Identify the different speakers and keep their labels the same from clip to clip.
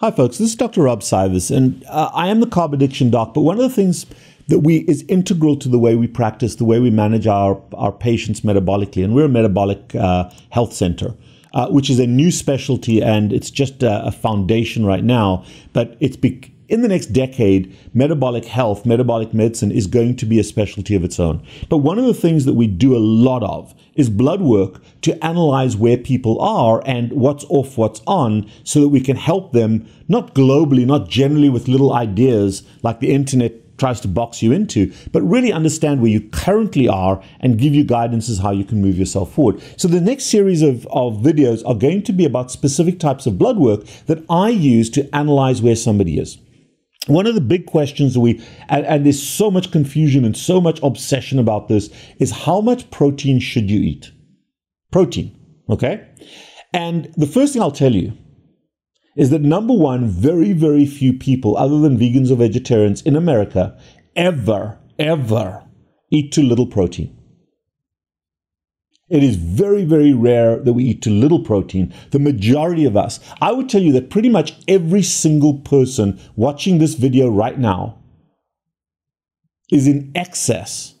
Speaker 1: Hi, folks. This is Dr. Rob Cywes, and uh, I am the carb addiction doc. But one of the things that we is integral to the way we practice, the way we manage our our patients metabolically, and we're a metabolic uh, health center, uh, which is a new specialty, and it's just a, a foundation right now. But it's be- in the next decade, metabolic health, metabolic medicine is going to be a specialty of its own. But one of the things that we do a lot of is blood work to analyze where people are and what's off, what's on, so that we can help them, not globally, not generally with little ideas like the internet tries to box you into, but really understand where you currently are and give you guidance as how you can move yourself forward. So the next series of, of videos are going to be about specific types of blood work that I use to analyze where somebody is one of the big questions that we and, and, there's so much confusion and so much obsession about this is how much protein should you eat? Protein okay? And the first thing i'll tell you is that number one very very few people other than vegans or vegetarians in america ever ever eat too little protein it is very, very rare that we eat too little protein. The majority of us, I would tell you that pretty much every single person watching this video right now is in excess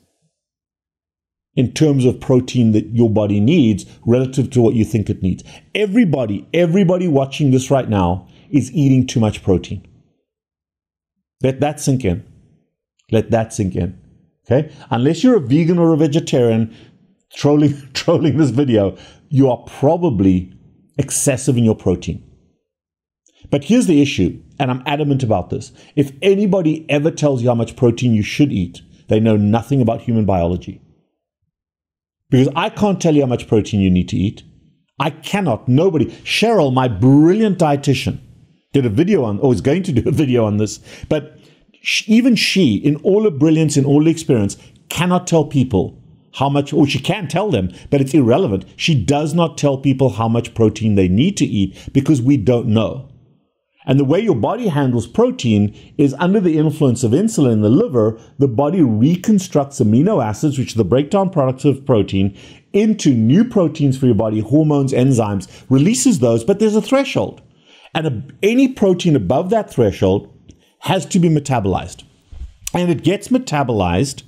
Speaker 1: in terms of protein that your body needs relative to what you think it needs. Everybody, everybody watching this right now is eating too much protein. Let that sink in. Let that sink in. Okay? Unless you're a vegan or a vegetarian, trolling trolling this video, you are probably excessive in your protein. But here's the issue, and I'm adamant about this. If anybody ever tells you how much protein you should eat, they know nothing about human biology. Because I can't tell you how much protein you need to eat. I cannot. Nobody. Sheryl, my brilliant dietitian, did a video on, or is going to do a video on this, but even she, in all her brilliance, in all her experience, cannot tell people how much, or she can tell them, but it's irrelevant. She does not tell people how much protein they need to eat because we don't know. And the way your body handles protein is under the influence of insulin in the liver, the body reconstructs amino acids, which are the breakdown products of protein, into new proteins for your body, hormones, enzymes, releases those, but there's a threshold. And a, any protein above that threshold has to be metabolized. And it gets metabolized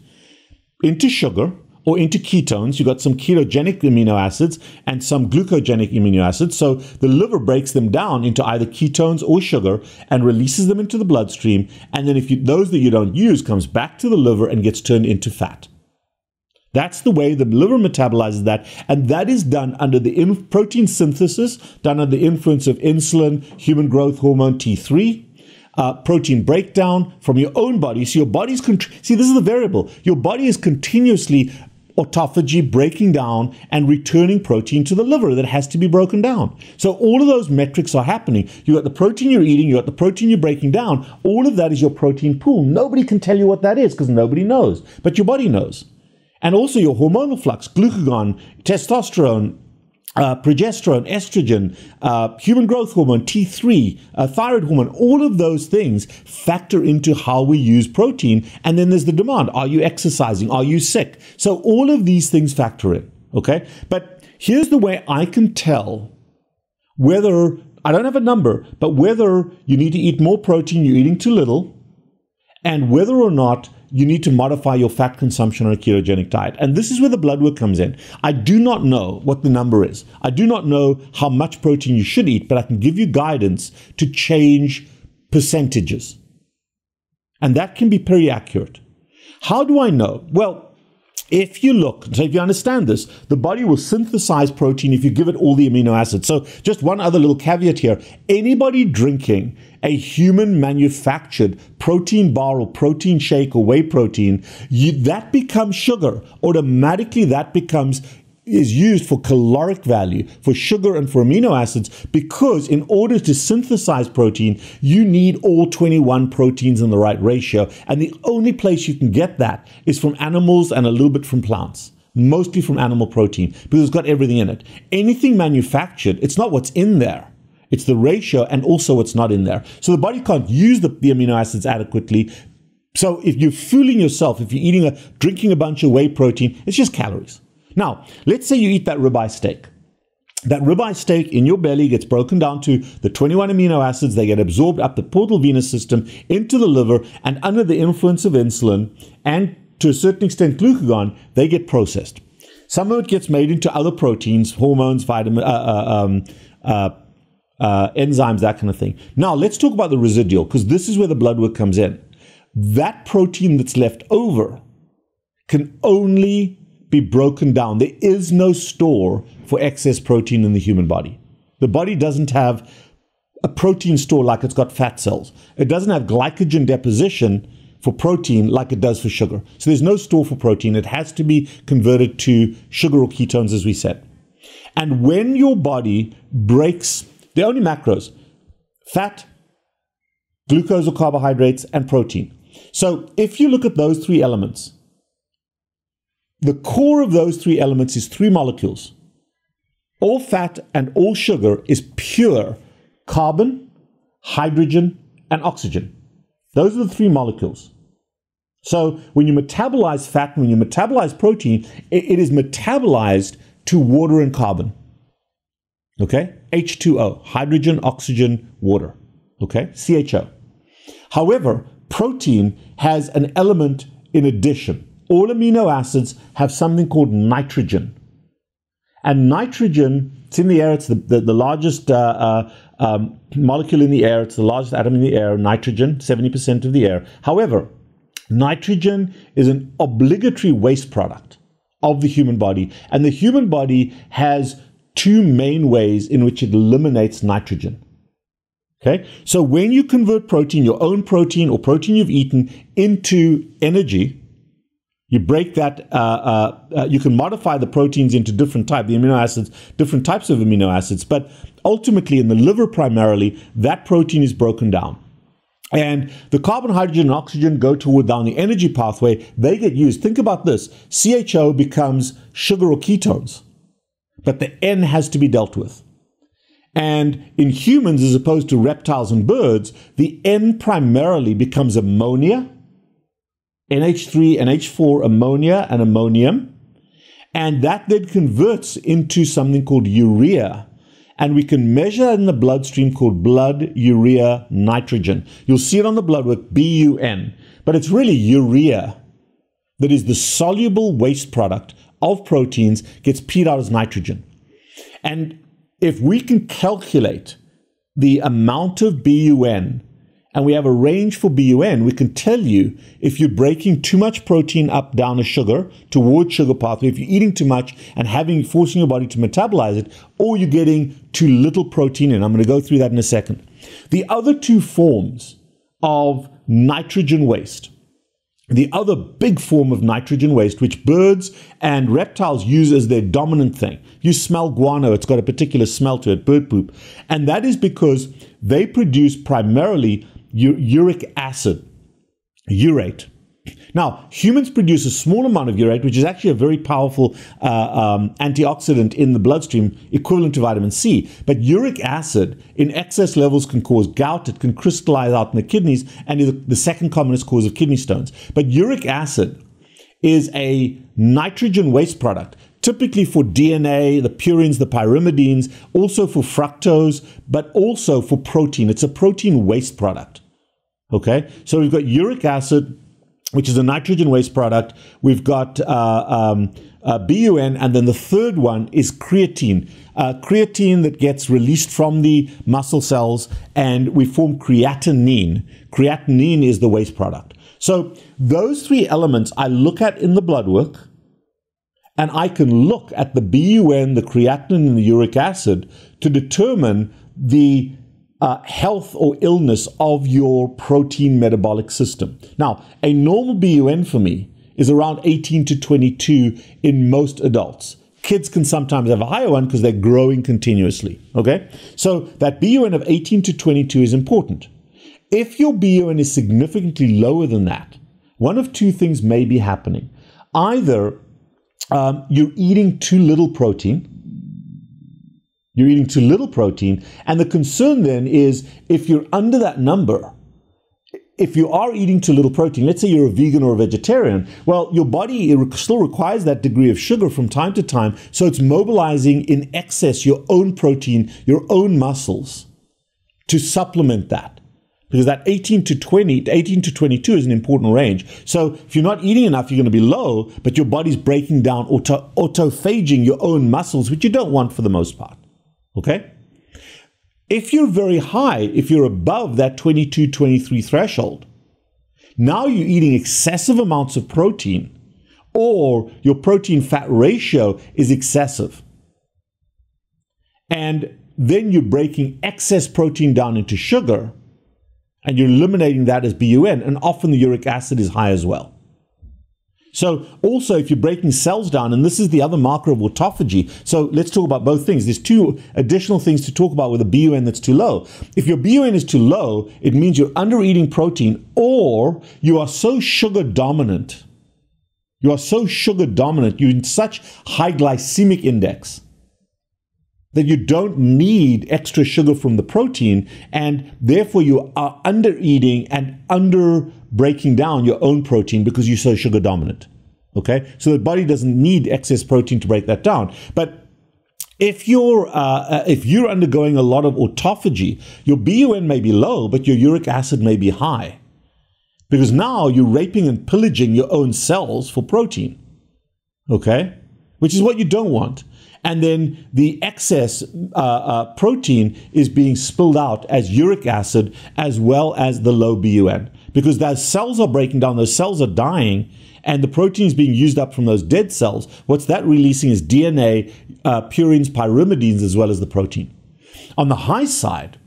Speaker 1: into sugar, or into ketones. You've got some ketogenic amino acids and some glucogenic amino acids. So the liver breaks them down into either ketones or sugar and releases them into the bloodstream. And then if you, those that you don't use comes back to the liver and gets turned into fat. That's the way the liver metabolizes that, and that is done under the in- protein synthesis, done under the influence of insulin, human growth hormone T3, uh, protein breakdown from your own body. So your body's con- see this is the variable. Your body is continuously autophagy breaking down and returning protein to the liver that has to be broken down. So all of those metrics are happening. You got the protein you're eating, you got the protein you're breaking down. All of that is your protein pool. Nobody can tell you what that is because nobody knows, but your body knows. And also your hormonal flux, glucagon, testosterone, uh, progesterone, estrogen, uh, human growth hormone, T3, uh, thyroid hormone, all of those things factor into how we use protein. And then there's the demand. Are you exercising? Are you sick? So all of these things factor in. Okay. But here's the way I can tell whether, I don't have a number, but whether you need to eat more protein, you're eating too little, and whether or not you need to modify your fat consumption on a ketogenic diet. And this is where the blood work comes in. I do not know what the number is. I do not know how much protein you should eat, but I can give you guidance to change percentages. And that can be pretty accurate. How do I know? Well, if you look, so if you understand this, the body will synthesize protein if you give it all the amino acids. So, just one other little caveat here anybody drinking a human manufactured protein bar or protein shake or whey protein, you, that becomes sugar. Automatically, that becomes is used for caloric value, for sugar and for amino acids, because in order to synthesize protein, you need all 21 proteins in the right ratio. And the only place you can get that is from animals and a little bit from plants. Mostly from animal protein, because it's got everything in it. Anything manufactured, it's not what's in there. It's the ratio and also what's not in there. So the body can't use the, the amino acids adequately. So if you're fooling yourself, if you're eating a drinking a bunch of whey protein, it's just calories. Now, let's say you eat that ribeye steak that ribeye steak in your belly gets broken down to the 21 amino acids. They get absorbed up the portal venous system into the liver, and under the influence of insulin and to a certain extent glucagon, they get processed. Some of it gets made into other proteins, hormones, vitamin, uh, uh, um, uh, uh enzymes, that kind of thing. Now, let's talk about the residual because this is where the blood work comes in. That protein that's left over can only be broken down. There is no store for excess protein in the human body. The body doesn't have a protein store like it's got fat cells. It doesn't have glycogen deposition for protein like it does for sugar. So there's no store for protein. It has to be converted to sugar or ketones, as we said. And when your body breaks, the only macros fat, glucose or carbohydrates, and protein. So if you look at those three elements, the core of those three elements is three molecules. All fat and all sugar is pure carbon, hydrogen, and oxygen. Those are the three molecules. So when you metabolize fat, when you metabolize protein, it, is metabolized to water and carbon. Okay? H2O, hydrogen, oxygen, water. Okay? CHO. However, protein has an element in addition. All amino acids have something called nitrogen. And nitrogen, it's in the air, it's the, the, the largest uh, uh, um, molecule in the air, it's the largest atom in the air, nitrogen, 70% of the air. However, nitrogen is an obligatory waste product of the human body. And the human body has two main ways in which it eliminates nitrogen. Okay, so when you convert protein, your own protein or protein you've eaten, into energy, you break that, uh, uh, uh, you can modify the proteins into different types, the amino acids, different types of amino acids, but ultimately in the liver primarily, that protein is broken down. And the carbon, hydrogen, and oxygen go toward down the energy pathway. They get used. Think about this CHO becomes sugar or ketones, but the N has to be dealt with. And in humans, as opposed to reptiles and birds, the N primarily becomes ammonia NH3 NH4 ammonia and ammonium. And that then converts into something called urea. And we can measure in the bloodstream called blood urea nitrogen. You'll see it on the blood work, BUN. But it's really urea that is the soluble waste product of proteins, gets peed out as nitrogen. And if we can calculate the amount of BUN and we have a range for BUN, we can tell you if you're breaking too much protein up down a sugar towards sugar pathway, if you're eating too much and having forcing your body to metabolize it, or you're getting too little protein in. I'm going to go through that in a second. The other two forms of nitrogen waste the other big form of nitrogen waste, which birds and reptiles use as their dominant thing. You smell guano, it's got a particular smell to it, bird poop. And that is because they produce primarily uric acid, urate. Now, humans produce a small amount of urate, which is actually a very powerful uh, um, antioxidant in the bloodstream, equivalent to vitamin C. But uric acid in excess levels can cause gout, it can crystallize out in the kidneys, and is the second commonest cause of kidney stones. But uric acid is a nitrogen waste product typically for DNA, the purines, the pyrimidines, also for fructose, but also for protein. It's a protein waste product. Okay, so we've got uric acid, which is a nitrogen waste product. We've got uh, um, uh, BUN, and then the third one is creatine. Uh, creatine that gets released from the muscle cells, and we form creatinine. Creatinine is the waste product. So those three elements I look at in the blood work and I can look at the BUN, the creatinine, and the uric acid to determine the uh, health or illness of your protein metabolic system. Now, a normal BUN for me is around 18 to 22 in most adults. Kids can sometimes have a higher one because they're growing continuously. Okay? So that BUN of 18 to 22 is important. If your BUN is significantly lower than that, one of two things may be happening. Either um, you're eating too little protein. You're eating too little protein. And the concern then is if you're under that number, if you are eating too little protein, let's say you're a vegan or a vegetarian, well, your body still requires that degree of sugar from time to time. So it's mobilizing in excess your own protein, your own muscles to supplement that. Because that 18 to 20, 18 to 22 is an important range. So if you're not eating enough, you're going to be low, but your body's breaking down, auto, autophaging your own muscles, which you don't want for the most part. Okay? If you're very high, if you're above that 22, 23 threshold, now you're eating excessive amounts of protein or your protein fat ratio is excessive. And then you're breaking excess protein down into sugar and you're eliminating that as BUN, and often the uric acid is high as well. So, also, if you're breaking cells down, and this is the other marker of autophagy. So, let's talk about both things. There's two additional things to talk about with a BUN that's too low. If your BUN is too low, it means you're under eating protein or you are so sugar dominant. You are so sugar dominant, you're in such high glycemic index that you don't need extra sugar from the protein, and therefore you are under eating and under breaking down your own protein because you're so sugar dominant. Okay, so the body doesn't need excess protein to break that down. But if you're uh, uh if you're undergoing a lot of autophagy, your BUN may be low, but your uric acid may be high, because now you're raping and pillaging your own cells for protein. Okay, which is what you don't want and then the excess uh, uh, protein is being spilled out as uric acid as well as the low BUN because those cells are breaking down, those cells are dying, and the protein is being used up from those dead cells. What's that releasing is DNA, uh, purines, pyrimidines, as well as the protein. On the high side,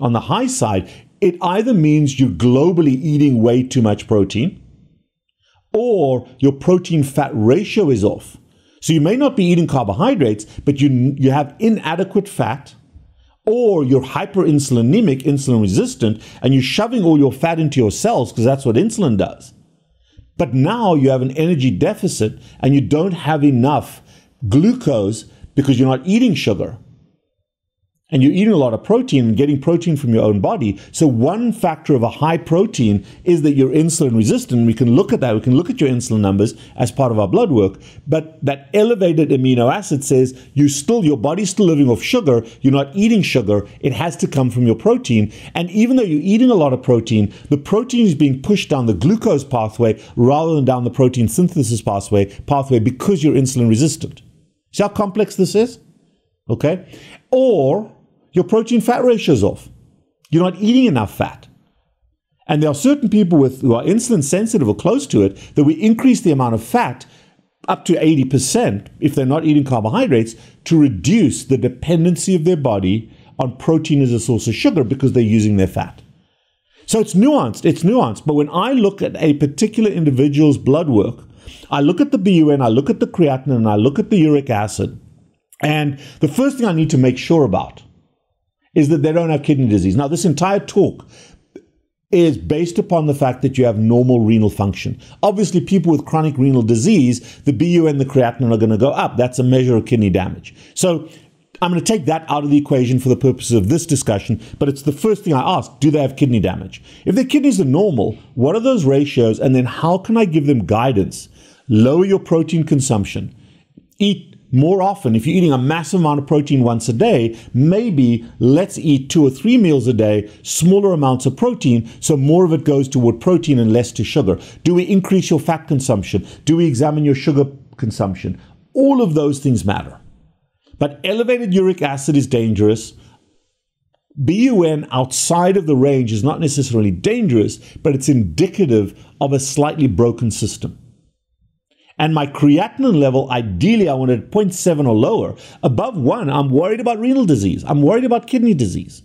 Speaker 1: on the high side, it either means you're globally eating way too much protein, or your protein fat ratio is off. So you may not be eating carbohydrates, but you, you have inadequate fat, or you're hyperinsulinemic, insulin resistant, and you're shoving all your fat into your cells because that's what insulin does. But now you have an energy deficit and you don't have enough glucose because you're not eating sugar and you're eating a lot of protein and getting protein from your own body. So, one factor of a high protein is that you're insulin resistant. We can look at that. We can look at your insulin numbers as part of our blood work. But that elevated amino acid says you still, your body's still living off sugar. You're not eating sugar. It has to come from your protein. And even though you're eating a lot of protein, the protein is being pushed down the glucose pathway rather than down the protein synthesis pathway, pathway because you're insulin resistant. See how complex this is? Okay? Or your protein fat ratio is off. You're not eating enough fat. And there are certain people with, who are insulin sensitive or close to it that we increase the amount of fat up to 80% if they're not eating carbohydrates to reduce the dependency of their body on protein as a source of sugar because they're using their fat. So it's nuanced, it's nuanced. But when I look at a particular individual's blood work, I look at the BUN, I look at the creatinine, and I look at the uric acid, and the first thing I need to make sure about is that they don't have kidney disease. Now, this entire talk is based upon the fact that you have normal renal function. Obviously, people with chronic renal disease, the BUN and the creatinine are going to go up. That's a measure of kidney damage. So, I'm going to take that out of the equation for the purposes of this discussion, but it's the first thing I ask do they have kidney damage? If their kidneys are normal, what are those ratios? And then how can I give them guidance? Lower your protein consumption, eat more often, if you're eating a massive amount of protein once a day, maybe let's eat two or three meals a day, smaller amounts of protein, so more of it goes toward protein and less to sugar. Do we increase your fat consumption? Do we examine your sugar consumption? All of those things matter. But elevated uric acid is dangerous. BUN outside of the range is not necessarily dangerous, but it's indicative of a slightly broken system. And my creatinine level, ideally, I want wanted 0.7 or lower. Above one, I'm worried about renal disease. I'm worried about kidney disease.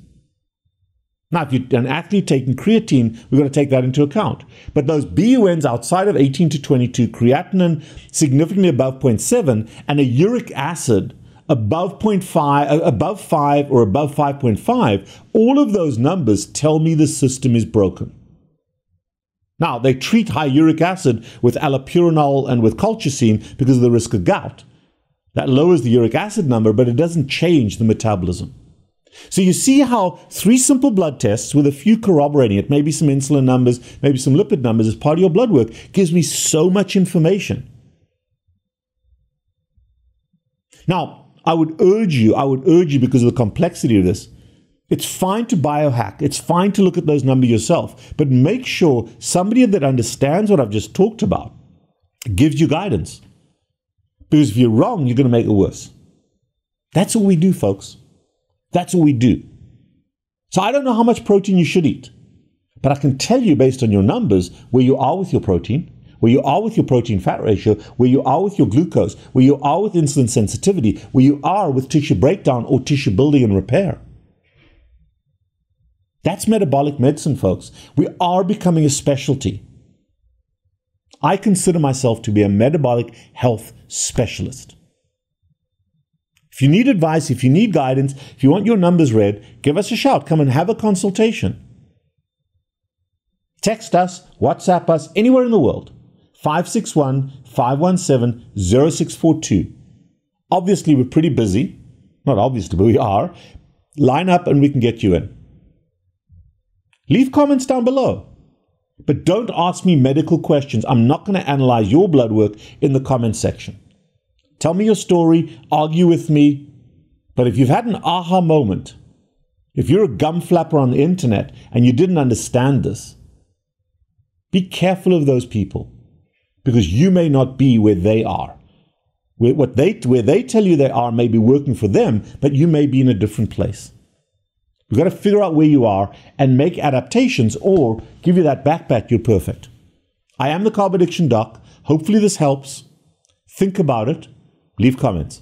Speaker 1: Now, if you're an athlete taking creatine, we've got to take that into account. But those BUNs outside of 18 to 22, creatinine significantly above 0.7, and a uric acid above 0.5, uh, above 5 or above 5.5, all of those numbers tell me the system is broken. Now, they treat high uric acid with allopurinol and with colchicine because of the risk of gout. That lowers the uric acid number, but it doesn't change the metabolism. So you see how three simple blood tests with a few corroborating it, maybe some insulin numbers, maybe some lipid numbers as part of your blood work, gives me so much information. Now, I would urge you, I would urge you because of the complexity of this. It's fine to biohack. It's fine to look at those numbers yourself, but make sure somebody that understands what I've just talked about gives you guidance. Because if you're wrong, you're going to make it worse. That's what we do, folks. That's what we do. So I don't know how much protein you should eat, but I can tell you based on your numbers where you are with your protein, where you are with your protein fat ratio, where you are with your glucose, where you are with insulin sensitivity, where you are with tissue breakdown or tissue building and repair. That's metabolic medicine, folks. We are becoming a specialty. I consider myself to be a metabolic health specialist. If you need advice, if you need guidance, if you want your numbers read, give us a shout. Come and have a consultation. Text us, WhatsApp us, anywhere in the world. 561 517 0642. Obviously, we're pretty busy. Not obviously, but we are. Line up and we can get you in. Leave comments down below. But don't ask me medical questions. I'm not going to analyze your blood work in the comments section. Tell me your story, argue with me. But if you've had an aha moment, if you're a gum flapper on the internet and you didn't understand this, be careful of those people because you may not be where they are. Where, what they, where they tell you they are may be working for them, but you may be in a different place. You've got to figure out where you are and make adaptations or give you that backpack, you're perfect. I am the Carb Addiction Doc. Hopefully, this helps. Think about it. Leave comments.